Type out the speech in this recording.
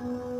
嗯